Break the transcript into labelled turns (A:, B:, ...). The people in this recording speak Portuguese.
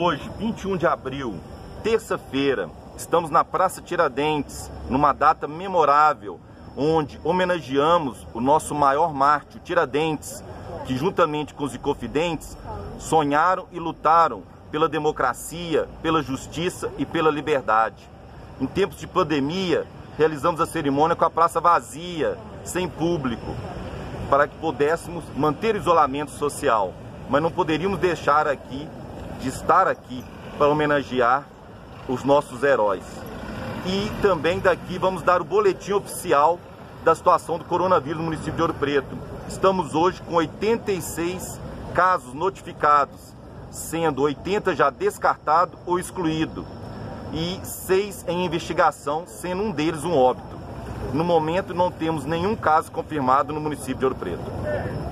A: Hoje, 21 de abril, terça-feira, estamos na Praça Tiradentes, numa data memorável, onde homenageamos o nosso maior mártir, Tiradentes, que juntamente com os inconfidentes sonharam e lutaram pela democracia, pela justiça e pela liberdade. Em tempos de pandemia, realizamos a cerimônia com a praça vazia, sem público, para que pudéssemos manter isolamento social. Mas não poderíamos deixar aqui de estar aqui para homenagear os nossos heróis. E também daqui vamos dar o boletim oficial da situação do coronavírus no município de Ouro Preto. Estamos hoje com 86 casos notificados, sendo 80 já descartado ou excluído e 6 em investigação, sendo um deles um óbito. No momento não temos nenhum caso confirmado no município de Ouro Preto.